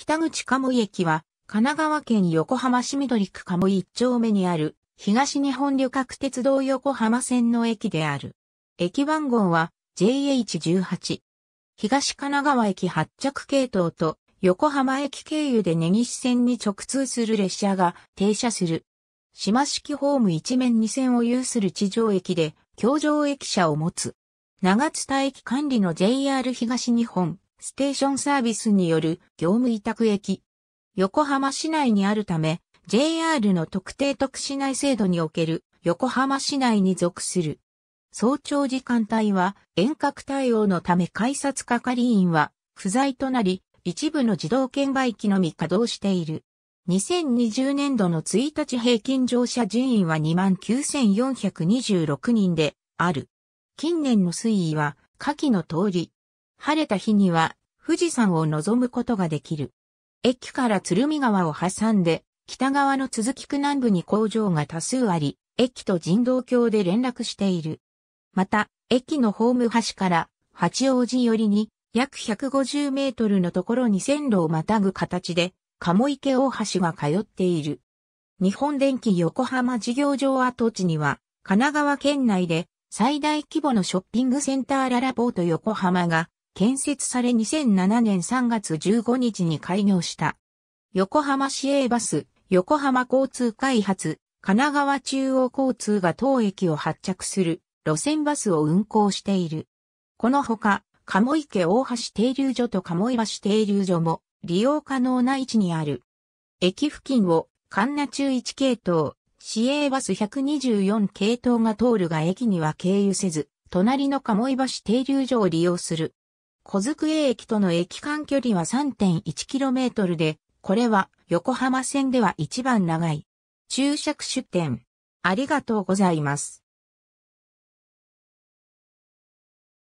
北口鴨居駅は、神奈川県横浜市緑区鴨居一丁目にある、東日本旅客鉄道横浜線の駅である。駅番号は JH18。東神奈川駅発着系統と横浜駅経由で根岸線に直通する列車が停車する。島式ホーム一面二線を有する地上駅で、橋上駅舎を持つ。長津田駅管理の JR 東日本ステーションサービスによる業務委託駅。横浜市内にあるため、JR の特定特市内制度における横浜市内に属する。早朝時間帯は遠隔対応のため改札係員は不在となり、一部の自動券売機のみ稼働している。2020年度の1日平均乗車人員は29,426人である。近年の推移は下記の通り。晴れた日には富士山を望むことができる。駅から鶴見川を挟んで北側の続き区南部に工場が多数あり、駅と人道橋で連絡している。また、駅のホーム端から八王子寄りに約150メートルのところに線路をまたぐ形で鴨池大橋が通っている。日本電機横浜事業場跡地には、神奈川県内で最大規模のショッピングセンターララポート横浜が建設され2007年3月15日に開業した。横浜市営バス、横浜交通開発、神奈川中央交通が当駅を発着する路線バスを運行している。このほか、鴨池大橋停留所と鴨井橋停留所も利用可能な位置にある。駅付近を神奈中1系統、市営バス124系統が通るが駅には経由せず、隣の鴨井橋停留所を利用する。小机駅との駅間距離は 3.1km で、これは横浜線では一番長い。注釈出店。ありがとうございます。